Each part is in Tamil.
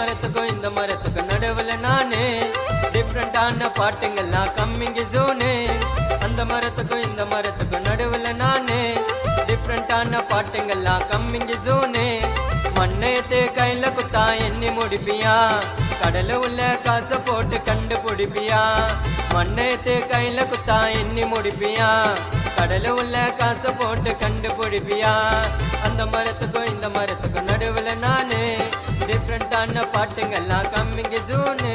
மரத்துக்கும் இந்த மரத்துக்கும் நடுவில் நானு. டிஃப்ரெண்டான பாட்டுங்கள்லாம் கம்மிங்க ஜோனு அந்த மரத்துக்கும் இந்த மரத்துக்கும் நடுவில் நானு. டிஃப்ரெண்டான பாட்டுங்கள்லாம் கம்மிங்க ஜோனு மண்ணேத்து கையில குத்தா எண்ணி முடிப்பியா? கடல உள்ள காசை போட்டு கண்டு பிடிப்பியா மண்ணேத்து கையில குத்தா எண்ணி முடிப்பியா? கடல உள்ள காசை போட்டு கண்டு பிடிப்பியா அந்த மரத்துக்கும் இந்த மரத்துக்கும் நடுவில் நானு. டிஃப்ரெண்டான பாட்டுங்கள்லாம் கம்மிங் ஜூனு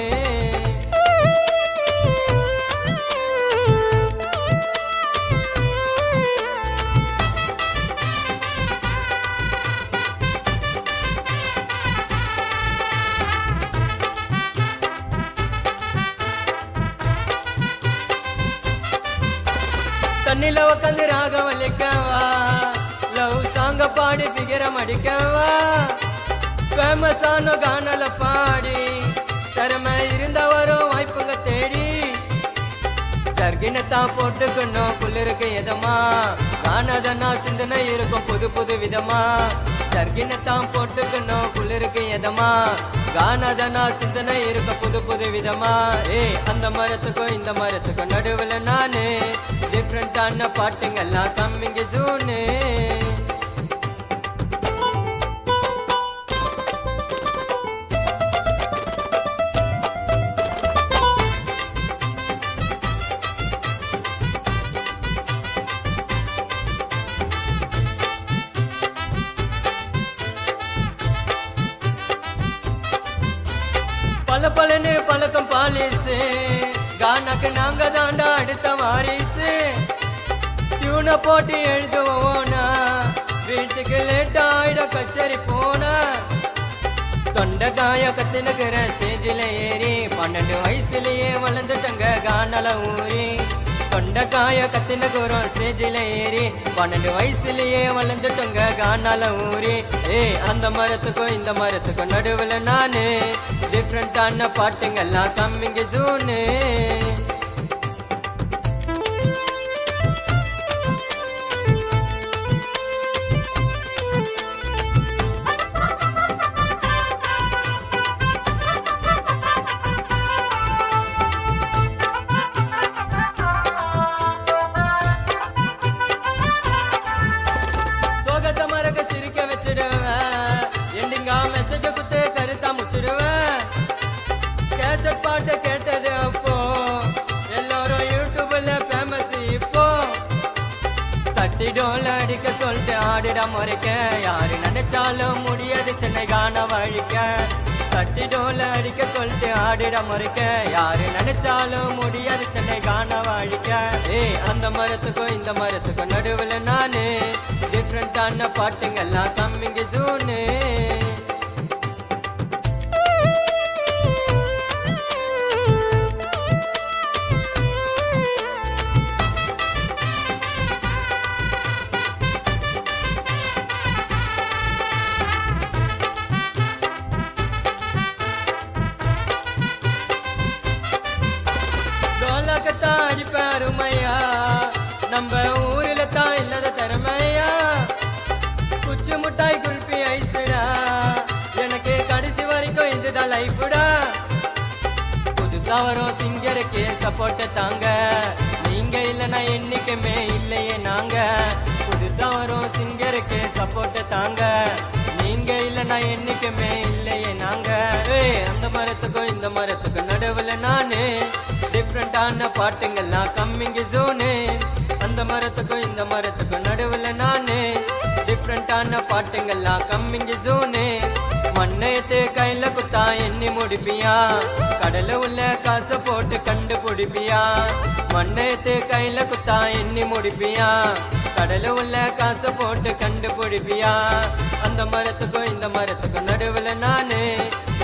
தண்ணில உட்காந்து ராகம் வலிக்கவா லவ் சாங்க பாடி பிகரம் அடிக்கவா ஃபேமஸான கானல பாடி திறமை இருந்தவரும் வாய்ப்புங்க தேடி. தர்கினத்தான் போட்டுக்கணும் குளிருக்கு எதமா? காணாதனா சிந்தனை இருக்கும் புது புது விதமா? தர்கினத்தான் போட்டுக்கணும் குளிருக்கு எதமா? காணாதனா சிந்தனை இருக்கும் புது புது விதமா? ஏய் அந்த மரத்துக்கும் இந்த மரத்துக்கும் நடுவில் நானு. டிஃப்ரெண்டான பாட்டுங்கெல்லாம் கம்மிங்க ஜூனு பல பலன்னு பழக்கம் பாலிசு. கானாக்கு நாங்க தாண்டா அடுத்த வாரிசு. டியூனை போட்டு எழுதுவோனா வீட்டுக்கு லேட் ஆயிட கச்சேரி போனா. தொண்ட காய கத்துனுக்குற ஸ்டேஜில் ஏறி பன்னெண்டு வயசுலயே வளர்ந்துட்டங்க கானல ஊறி. தொண்டக்காய கத்தின குரம் ஸ்டேஜில் ஏறி பன்னெண்டு வயசுலயே வளர்ந்துட்டோங்க கானால ஊறி ஏய் அந்த மரத்துக்கும் இந்த மரத்துக்கும் நடுவுல நானு டிஃப்ரெண்டான பாட்டுங்கெல்லாம் கம்மிங்க ஜூனு மெசேஜ குத்து கருத்தா முச்சிடுவேன் கேசட் பாட்டு கேட்டது அப்போ எல்லாரும் யூடியூப்ல ஃபேமஸ் இப்போ. சட்டி டோல் அடிக்க சொல்லிட்டு ஆடிட முறைக்க. யாரு நினைச்சாலும் முடியாது சென்னை காண வழிக்க. சட்டி டோல் அடிக்க சொல்லிட்டு ஆடிட முறைக்க. யாரு நினைச்சாலும் முடியாது சென்னை காண வாழிக்க. ஏய் அந்த மரத்துக்கும் இந்த மரத்துக்கும் நடுவுல நானு. டிஃப்ரெண்டான பாட்டுங்கெல்லாம் கம்மிங்க ஜூனு அருமையா? நம்ம ஊரில் தான் இல்லாத திறமையா? குச்சி முட்டாய் குல்பி ஐசுடா எனக்கு கடைசி வரைக்கும் இதுதான் லைஃப்டா? புதுசா வரும் சிங்கருக்கு சப்போர்ட்ட தாங்க. நீங்க இல்லைன்னா என்னைக்குமே இல்லையே நாங்க. புதுசா வரும் சிங்கருக்கு சப்போர்ட்ட தாங்க. நீங்க இல்லைன்னா என்னைக்குமே இல்லையே நாங்க. அந்த மரத்துக்கும் இந்த மரத்துக்கும் நடுவில் நானு டிஃப்ரெண்டான பாட்டுங்கள்லாம் கம்மிங்க ஜூனு அந்த மரத்துக்கும் இந்த மரத்துக்கும் நடுவில் நானு. டிஃப்ரெண்டான பாட்டுங்கள்லாம் கம்மிங்க ஜோனு மண்ணேத்து கையில குத்தா எண்ணி முடிப்பியா? கடல உள்ள காசை போட்டு கண்டுபிடிப்பியா? மண்ணேத்து கையில குத்தா எண்ணி முடிப்பியா? கடல உள்ள காசை போட்டு கண்டுபிடிப்பியா? அந்த மரத்துக்கும் இந்த மரத்துக்கும் நடுவில் நானு.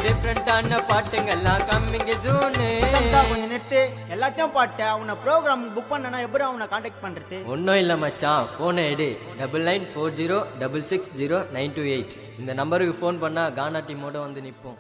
டிஃப்ரெண்டான பாட்டுங்கெல்லாம் கம்மிங்க ஜூனு சம்சா, கொஞ்சம் நிறுத்து. எல்லாத்தையும் பாட்டேன் உன்னை ப்ரோக்ராம் புக் பண்ணனா எப்படி அவனை காண்டாக்ட் பண்றது? ஒன்றும் இல்லை மச்சான். ஃபோனை எடு. Double nine four zero double six zero nine two eight இந்த நம்பருக்கு ஃபோன் பண்ணால் கானா டீமோட வந்து நிற்போம்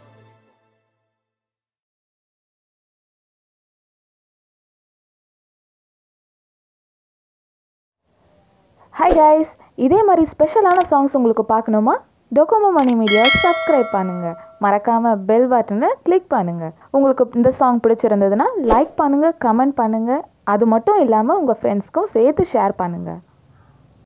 ஹாய் கைஸ் இதே மாதிரி ஸ்பெஷலான சாங்ஸ் உங்களுக்கு பார்க்கணுமா? டொக்கோமோ மணி மீடியா சப்ஸ்கிரைப் பண்ணுங்கள் மறக்காமல் பெல் பட்டனை கிளிக் பண்ணுங்கள் உங்களுக்கு இந்த சாங் பிடிச்சிருந்ததுன்னா லைக் பண்ணுங்கள் கமெண்ட் பண்ணுங்கள் அது மட்டும் இல்லாமல் உங்கள் ஃப்ரெண்ட்ஸ்க்கும் சேர்த்து ஷேர் பண்ணுங்கள்